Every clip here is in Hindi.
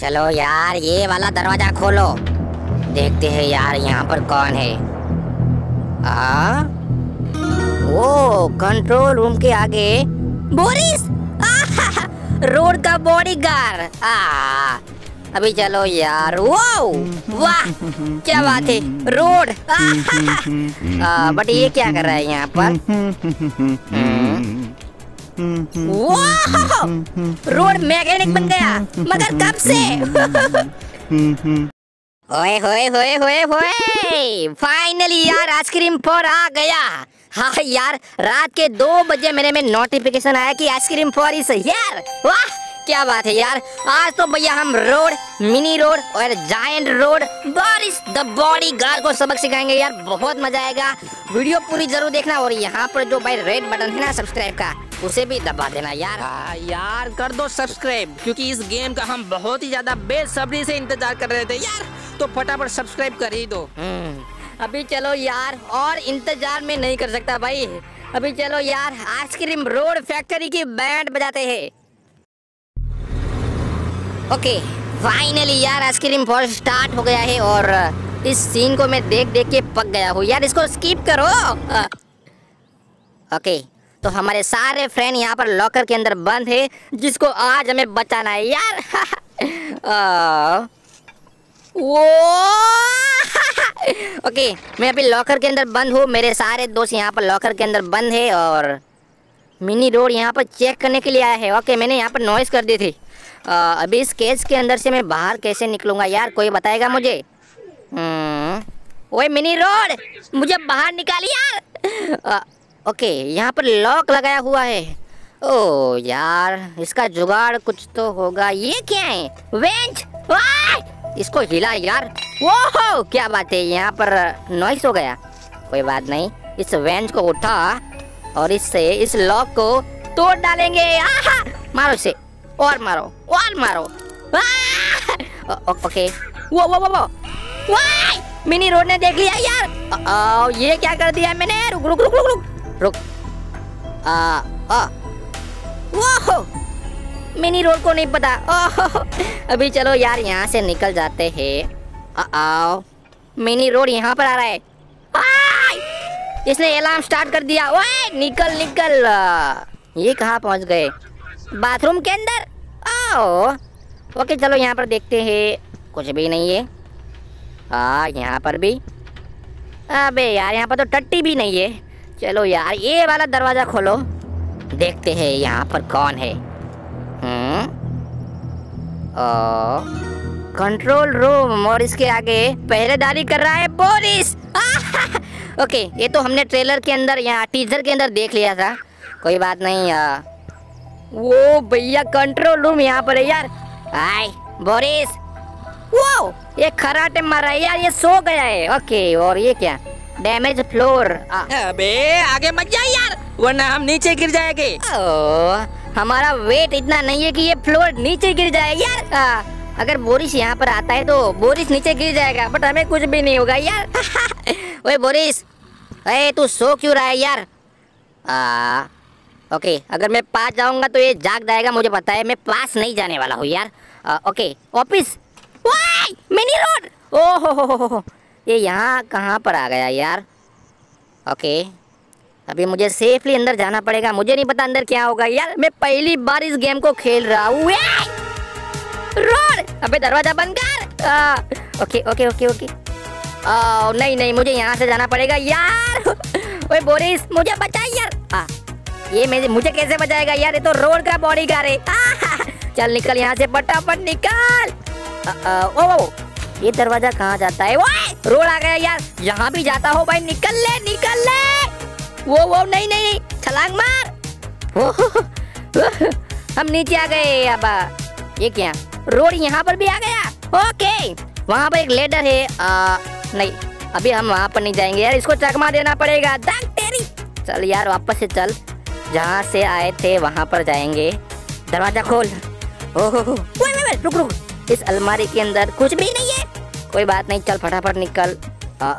चलो यार, ये वाला दरवाज़ा खोलो। देखते हैं यार यहाँ पर कौन है। आ? ओ कंट्रोल रूम के आगे। बोरिस! रोड का बॉडीगार्ड अभी चलो यार। वाओ वाह! क्या बात है। रोड। बट ये क्या कर रहा है यहाँ पर? रोड मैकेनिक बन गया मगर कब से ओए होए होए होए होए फाइनली यार आइसक्रीम फोर आ गया हाँ यार रात के दो बजे मेरे में नोटिफिकेशन आया कि आइसक्रीम फोर इस यार वाह क्या बात है यार आज तो भैया हम रोड मिनी रोड और जायंट रोड बारिश द बॉडी गार्ड को सबक सिखाएँगे यार बहुत मज़ा आएगा वीडियो पूरी ज़रूर देखना और यहाँ पर जो भाई रेड बटन है ना सब्सक्राइब का उसे भी दबा देना यार। हाँ, यार कर दो सब्सक्राइब क्योंकि इस गेम का हम बहुत ही ज़्यादा बेसब्री से इंतज़ार कर रहे थे। यार तो फटाफट सब्सक्राइब कर ही दो। हम्म, अभी चलो यार और इंतज़ार में नहीं कर सकता भाई। अभी चलो यार आइसक्रीम रोड फैक्ट्री की बैंड बजाते हैं। ओके फाइनली यार आइसक्रीम फॉर स्टार्ट हो गया है और इस सीन को मैं देख देख के पक गया हूँ। यार इसको स्किप करो। ओके तो हमारे सारे फ्रेंड यहाँ पर लॉकर के अंदर बंद है जिसको आज हमें बचाना है यार। वो ओके मैं अभी लॉकर के अंदर बंद हूँ मेरे सारे दोस्त यहाँ पर लॉकर के अंदर बंद है और मिनी रोड यहाँ पर चेक करने के लिए आया है। ओके मैंने यहाँ पर नॉइस कर दी थी। अ, अभी इस केज के अंदर से मैं बाहर कैसे निकलूँगा यार कोई बताएगा मुझे? हम्म, ओए मिनी रोड मुझे बाहर निकाल यार। अ, ओके यहाँ पर लॉक लगाया हुआ है। ओ यार इसका जुगाड़ कुछ तो होगा। ये क्या है? वेंच! इसको हिला यार। वो क्या बात है यहाँ पर नॉइस हो गया। कोई बात नहीं इस वेंच को उठा और इससे इस लॉक को तोड़ डालेंगे। आहा! मारो इसे और मारो और मारो। ओ- ओ- ओके। वो वो वो वो! मिनी रोड ने देख लिया यार। अ- अ, ये क्या कर दिया मैंने? रुक रुक रुक रुक रुक। रुक। आ आ। वो मिनी रोड को नहीं पता। ओह, अभी चलो यार, यहाँ से निकल जाते हैं। आओ। मिनी रोड यहाँ पर आ रहा है! इसने अलार्म स्टार्ट कर दिया। ओए, निकल निकल। ये कहाँ पहुँच गए? बाथरूम के अंदर? आओ। ओके, चलो यहाँ पर देखते हैं। कुछ भी नहीं है। हाँ यहाँ पर भी। अबे यार, यहाँ पर तो टट्टी भी नहीं है। चलो यार ये वाला दरवाज़ा खोलो। देखते हैं यहाँ पर कौन है। हम्म। कंट्रोल रूम और इसके आगे पहरेदारी कर रहा है बोरिस ओके ये तो हमने ट्रेलर के अंदर यहाँ टीजर के अंदर देख लिया था। कोई बात नहीं आ, वो भैया कंट्रोल रूम यहाँ पर है यार। हाय बोरिस वो ये खराटे मारा है यार ये सो गया है। ओके और ये क्या? डैमेज फ्लोर अबे आगे मत जा यार वरना हम नीचे गिर जाएँगे। हमारा वेट इतना नहीं है कि ये फ्लोर नीचे गिर जाए यार। आ, अगर बोरिस यहाँ पर आता है तो बोरिस नीचे गिर जाएगा बट हमें कुछ भी नहीं होगा यार। ओए बोरिस अरे तू सो क्यों रहा है यार? आ, ओके अगर मैं पास जाऊँगा तो ये जाग जाएगा मुझे पता है मैं पास नहीं जाने वाला हूँ यार। आ, ओके ऑफ़िस। Mini Rod. ओ हो हो हो हो। ये यहाँ कहाँ पर आ गया यार? ओके अभी मुझे सेफली अंदर जाना पड़ेगा। मुझे नहीं पता अंदर क्या होगा। यार मैं पहली बार इस गेम को खेल रहा हूँ। अबे दरवाज़ा बंद कर। ओके ओके ओके ओके आ, नहीं नहीं मुझे यहाँ से जाना पड़ेगा। यार ओए बोरिस मुझे बचा यार। आ, ये मेरे मुझे कैसे बचाएगा यार? ये तो रोड का बॉडी गार्ड है चल निकल यहाँ से फटाफट निकल। आ, आ, ओ, ओ। ये दरवाज़ा कहाँ जाता है? रोड आ गया यार। यहाँ भी जाता हो भाई निकल ले निकल ले। वो वो नहीं नहीं छलांग मार। ओह, हम नीचे आ गए अब। ये क्या? रोड यहाँ पर भी आ गया? ओके वहाँ पर एक लेडर है। आ, नहीं अभी हम वहाँ पर नहीं जाएँगे यार इसको चकमा देना पड़ेगा। दाग तेरी। चल यार वापस से चल। जहाँ से आए थे वहाँ पर जाएँगे। दरवाज़ा खोल। ओहो वे, वे, वे, रुक रुक। इस अलमारी के अंदर कुछ भी नहीं है। कोई बात नहीं चल फटाफट निकल। आ,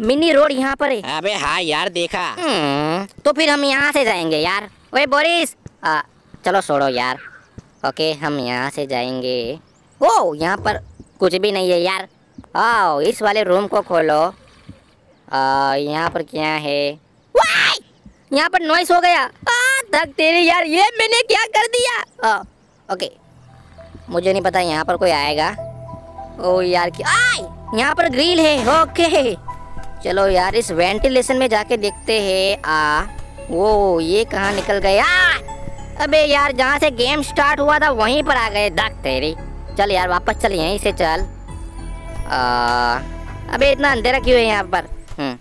मिनी रोड यहाँ पर है। अबे हाँ यार देखा। हम्म, तो फिर हम यहाँ से जाएँगे यार। ओए बोरिस आ, चलो छोड़ो यार। ओके हम यहाँ से जाएँगे। ओ यहाँ पर कुछ भी नहीं है यार। आओ इस वाले रूम को खोलो। आ, यहाँ पर क्या है? यहाँ पर नॉइस हो गया। तक तेरी यार ये मैंने क्या कर दिया? आ, ओके। मुझे नहीं पता यहाँ पर कोई आएगा। ओ यार क्या आय! यहाँ पर ग्रिल है ओके। चलो यार इस वेंटिलेशन में जाके देखते हैं। आ वो ये कहाँ निकल गए? आ! अबे यार जहाँ से गेम स्टार्ट हुआ था वहीं पर आ गए। दक तेरी। चल यार वापस चल यहीं से चल। आ, अबे इतना अंधेरा क्यों है यहाँ पर? हम्म।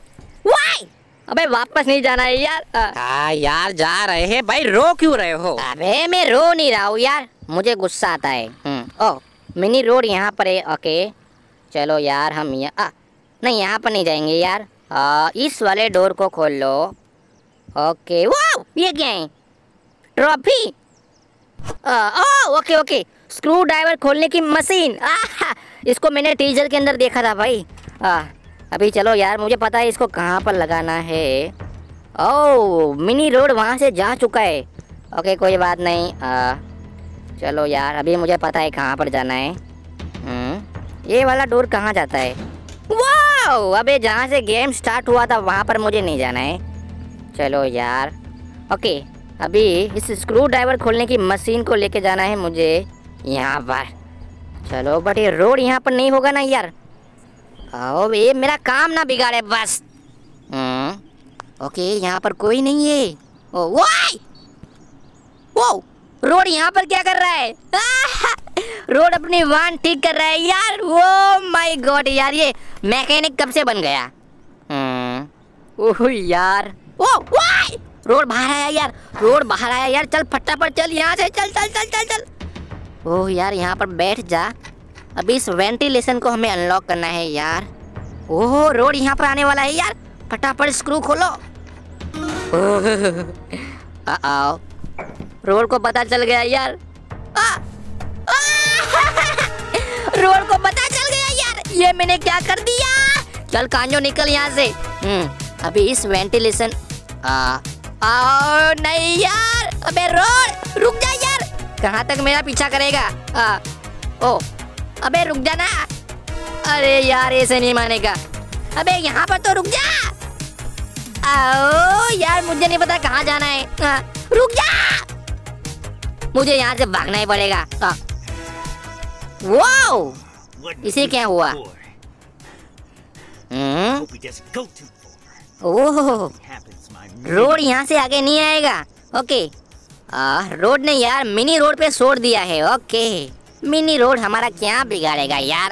वाई अबे वापस नहीं जाना है यार। आ, हाँ यार जा रहे हैं। भाई रो क्यों रहे हो? अबे मैं रो नहीं रहा हूँ यार। मुझे गुस्सा आता है। हम्म। ओ। मिनी रोड यहाँ पर है। ओके। चलो यार हम यहाँ नहीं यहाँ पर नहीं जाएँगे यार। आ, इस वाले डोर को खोल लो। ओके। वाह ये क्या है? Trophy? Okay okay. Screw driver खोलने की मशीन। आहा, इसको मैंने टीजर के अंदर देखा था भाई। आ, अभी चलो यार मुझे पता है इसको कहाँ पर लगाना है। ओ मिनी रोड वहाँ से जा चुका है। ओके कोई बात नहीं। आ, चलो यार अभी मुझे पता है कहाँ पर जाना है। हम्म, ये वाला डोर कहाँ जाता है? वाओ! अबे जहाँ से गेम स्टार्ट हुआ था वहाँ पर मुझे नहीं जाना है। चलो यार ओके अभी इस स्क्रू ड्राइवर खोलने की मशीन को लेके जाना है मुझे। यहाँ पर। चलो बट ये रोड यहाँ पर नहीं होगा ना यार। ओ ये मेरा काम ना बिगाड़े बस। हम्म ओके यहाँ पर कोई नहीं है। ओ वाई! वो रोड यहाँ पर क्या कर रहा है? रोड अपनी वान ठीक कर रहा है यार। वो माय गॉड यार, ये मैकेनिक कब से बन गया? हम्म। ओह यार। ओ वाई रोड बाहर आया यार। रोड बाहर आया यार। चल फटाफट चल, यहाँ से चल चल चल चल चल। ओह यार, यहाँ पर बैठ जा। अभी इस वेंटिलेशन को हमें अनलॉक करना है यार। ओह रोड यहाँ पर आने वाला है यार। फटाफट स्क्रू खोलो। आओ रोड को पता चल गया यार। आ, को पता चल गया यार। ये मैंने क्या कर दिया? चल कांजो निकल यहाँ से। हम्म अभी इस वेंटिलेशन नहीं यार। अबे रोड रुक जा यार। कहाँ तक मेरा पीछा करेगा? आ, ओ अबे रुक जा ना। अरे यार ऐसे नहीं मानेगा। अबे यहाँ पर तो रुक जा। आओ यार मुझे नहीं पता कहाँ जाना है। आ, रुक जा। मुझे यहाँ से भागना ही पड़ेगा। वाओ इसे क्या हुआ? ओह रोड यहाँ से आगे नहीं आएगा। ओके आ, रोड ने यार मिनी रोड पे छोड़ दिया है। ओके मिनी रोड हमारा क्या बिगाड़ेगा यार?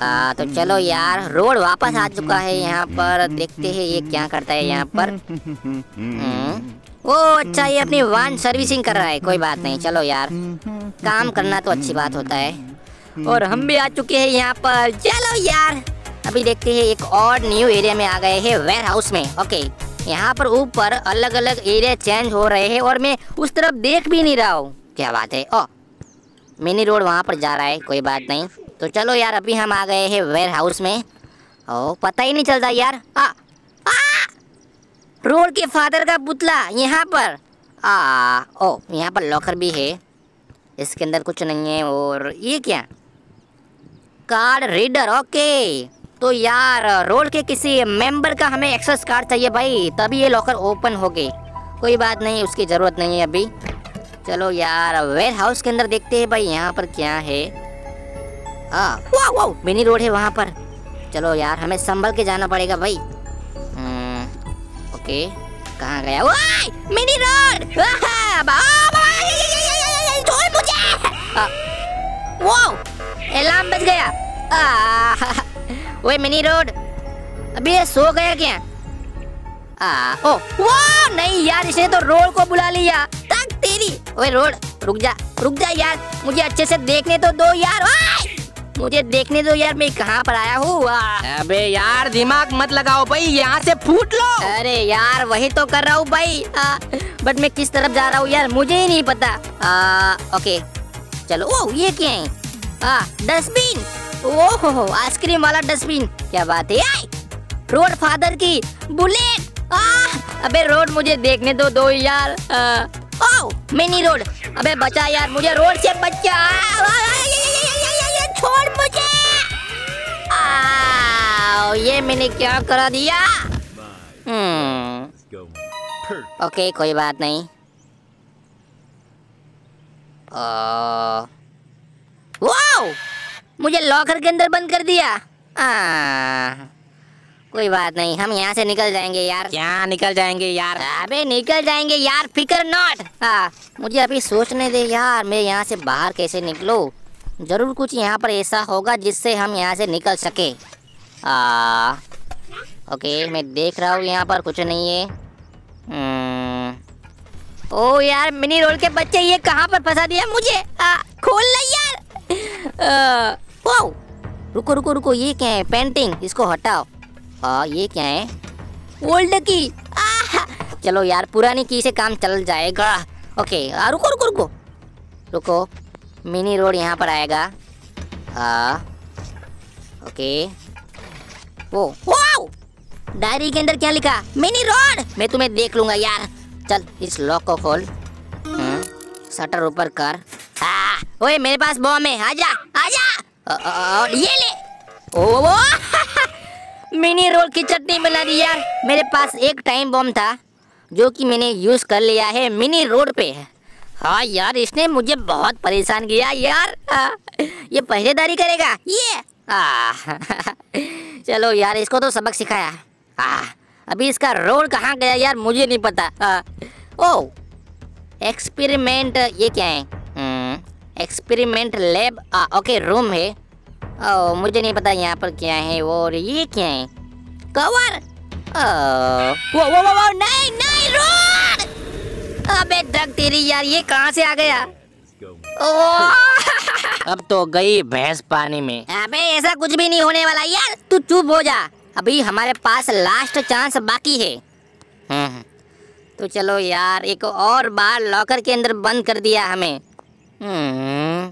आ, तो चलो यार रोड वापस आ चुका है यहाँ पर। देखते हैं ये क्या करता है यहाँ पर। ओ अच्छा ये अपनी वान सर्विसिंग कर रहा है कोई बात नहीं चलो यार। काम करना तो अच्छी बात होता है। और हम भी आ चुके हैं यहाँ पर। चलो यार अभी देखते हैं एक और न्यू एरिया में आ गए हैं वेयर हाउस में। ओके यहाँ पर ऊपर अलग अलग एरिया चेंज हो रहे हैं और मैं उस तरफ़ देख भी नहीं रहा हूँ। क्या बात है? ओ मिनी रोड वहाँ पर जा रहा है कोई बात नहीं। तो चलो यार अभी हम आ गए हैं वेयर हाउस में। ओ पता ही नहीं चलता यार। आ, आ! रोड के फादर का पुतला यहाँ पर। आ, ओ, यहाँ पर लॉकर भी है। इसके अंदर कुछ नहीं है, और ये क्या? Card reader, okay. तो यार रोड के किसी मेंबर का हमें एक्सेस कार्ड चाहिए भाई, तभी ये लॉकर ओपन हो गई। कोई बात नहीं, उसकी ज़रूरत नहीं है अभी। चलो यार वेयर हाउस के अंदर देखते हैं भाई, यहाँ पर क्या है। आ, वाह वाह मिनी रोड है वहाँ पर। चलो यार, हमें संभल के जाना पड़ेगा भाई। ओके कहाँ गया वाई मिनी रोड छोड़ मुझे वाह अलार्म बज गया ओए मिनी रोड अभी ये सो गया क्या आ, ओ वाह नहीं यार इसने तो रोड को बुला लिया तक तेरी ओए रोड रुक जा रुक जा यार मुझे अच्छे से देखने तो दो यार ओए! मुझे देखने दो यार मैं कहाँ पर आया हूँ? अबे यार दिमाग मत लगाओ भाई यहाँ से फूट लो। अरे यार वही तो कर रहा हूँ भाई। आ, बट मैं किस तरफ़ जा रहा हूँ यार मुझे ही नहीं पता। आ, ओके चलो। ओ ये क्या है? डस्टबिन। ओहो हो आइसक्रीम वाला डस्टबिन। क्या बात है रोड फादर की बुलेट। आ, अबे रोड मुझे देखने दो दो यार। आ, ओ मिनी रोड। अबे बचा यार मुझे रोड से बचा। आ, आ, आ, छोड़ मुझे। आओ ये मैंने क्या करा दिया? Hmm. ओके कोई बात नहीं। वाओ मुझे लॉकर के अंदर बंद कर दिया। आ, कोई बात नहीं हम यहाँ से निकल जाएँगे यार। यहाँ निकल जाएँगे यार। अबे निकल जाएँगे यार फिकर नॉट हाँ मुझे अभी सोचने दे यार मैं यहाँ से बाहर कैसे निकलूँ? ज़रूर कुछ यहाँ पर ऐसा होगा जिससे हम यहाँ से निकल सके। आ, ओके मैं देख रहा हूँ यहाँ पर कुछ नहीं है। हम्म, ओ यार मिनी रोल के बच्चे ये कहाँ पर फंसा दिया मुझे? आ, खोल ले यार। आ, वाओ रुको रुको रुको ये क्या है? पेंटिंग इसको हटाओ। आ, ये क्या है? ओल्ड की आह! चलो यार पुरानी की से काम चल जाएगा। ओके आ, रुको रुको रुको। रुको। मिनी रोड यहाँ पर आएगा। आ, ओके। ओ वाओ! डायरी के अंदर क्या लिखा? Mini Rod! मैं तुम्हें देख लूँगा यार। चल इस लॉक को खोल। हम्म, शटर ऊपर कर। आ, ओए मेरे पास बॉम्ब है। आजा आजा और ये ले। ओ वो। मिनी रोल की चटनी बना दी यार। मेरे पास एक टाइम बॉम्ब था जो कि मैंने यूज़ कर लिया है। मिनी रोड पे हाँ यार इसने मुझे बहुत परेशान किया यार। आ, ये पहरेदारी करेगा। ये। आ, चलो यार इसको तो सबक सिखाया। आ, अभी इसका रोड कहाँ गया यार मुझे नहीं पता। आ, ओ एक्सपेरिमेंट ये क्या है? Experiment lab. ओके रूम है। ओ मुझे नहीं पता यहाँ पर क्या है और ये क्या है? कवर। वो वो वो वो नहीं नहीं रोड अबे ड्रग तेरी यार ये कहाँ से आ गया? अब तो गई भैंस पानी में। अबे ऐसा कुछ भी नहीं होने वाला यार तू चुप हो जा। अभी हमारे पास लास्ट चांस बाकी है। हम्म, तो चलो यार एक और बार लॉकर के अंदर बंद कर दिया हमें। हम्म,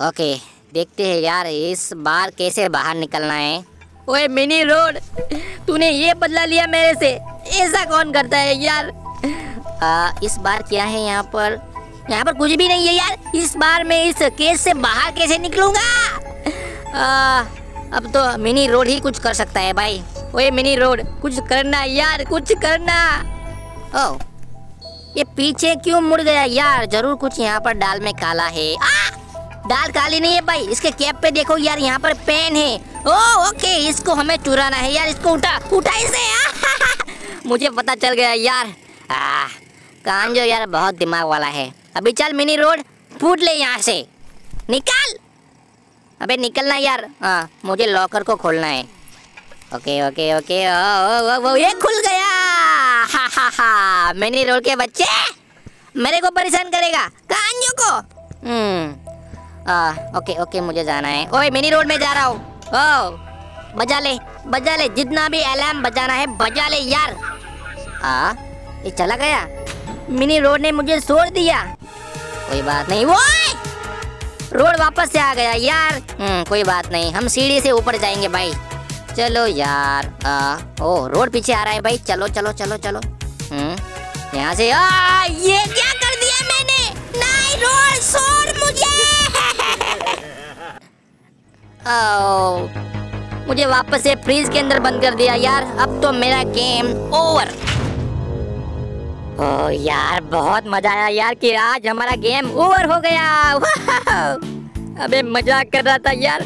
ओके देखते हैं यार इस बार कैसे बाहर निकलना है। ओए मिनी रोड। तूने ये बदला लिया मेरे से। ऐसा कौन करता है यार? आ, इस बार क्या है यहाँ पर? यहाँ पर कुछ भी नहीं है यार। इस बार मैं इस केस से बाहर कैसे निकलूँगा? आ, अब तो मिनी रोड ही कुछ कर सकता है भाई। ओए मिनी रोड कुछ करना यार कुछ करना। ओ ये पीछे क्यों मुड़ गया? यार ज़रूर कुछ यहाँ पर डाल में काला है। आ! दाल काली नहीं है भाई। इसके कैप पे देखो यार यहाँ पर पेन है। ओ ओके इसको हमें चुराना है यार इसको उठा उठा इसे! मुझे पता चल गया यार। आ, कान जो यार बहुत दिमाग वाला है। अभी चल मिनी रोड फूट ले यहाँ से। निकाल। अबे निकलना यार। हाँ मुझे लॉकर को खोलना है। ओके ओके ओके ओ, ओ, ओ, ओ, ये खुल गया। हा हा हा मिनी रोड के बच्चे मेरे को परेशान करेगा। कांजो को। हम्म। आ, ओके ओके मुझे जाना है। ओए मिनी रोड में जा रहा हूँ। बजा ले बजा ले जितना भी अलार्म बजाना है बजा ले यार। आ ये चला गया। मिनी रोड ने मुझे छोड़ दिया। कोई बात नहीं। वो रोड वापस से आ गया यार। हम्म कोई बात नहीं। हम सीढ़ी से ऊपर जाएँगे भाई। चलो यार। आ, ओ रोड पीछे आ रहा है भाई। चलो चलो चलो चलो। हम्म यहाँ से आ, ये क्या कर दिया मैंने? नहीं रोड छोड़ मुझे ओ, मुझे वापस से फ्रीज के अंदर बंद कर दिया यार। अब तो मेरा गेम ओवर ओ यार बहुत मज़ा आया यार कि आज हमारा गेम ओवर हो गया! अबे मज़ाक कर रहा था यार।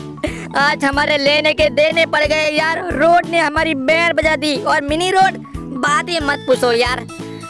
आज हमारे लेने के देने पड़ गए यार। रोड ने हमारी बैर बजा दी और मिनी रोड बात ही मत पूछो यार।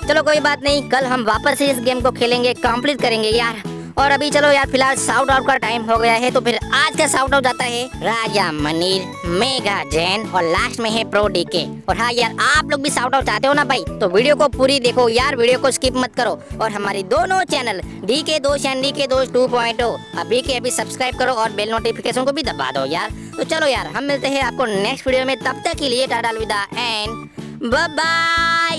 चलो कोई बात नहीं कल हम वापस से इस गेम को खेलेंगे कंप्लीट करेंगे यार। और अभी चलो यार, फ़िलहाल साउट आउट का टाइम हो गया है तो फिर आज का साउट आउट जाता है राजा मनीर, मेगा जैन और लास्ट में है प्रो डीके और हाँ यार, आप लोग भी साउट आउट चाहते हो ना भाई तो वीडियो को पूरी देखो यार वीडियो को स्किप मत करो। और हमारी दोनों चैनल डी के दोस्त एंड डी के दोस्त टू पॉइंट अभी के अभी सब्सक्राइब करो और बेल नोटिफिकेशन को भी दबा दो यार। तो चलो यार, हम मिलते हैं आपको नेक्स्ट वीडियो में, तब तक के लिए टाटा अलविदा एंड बाय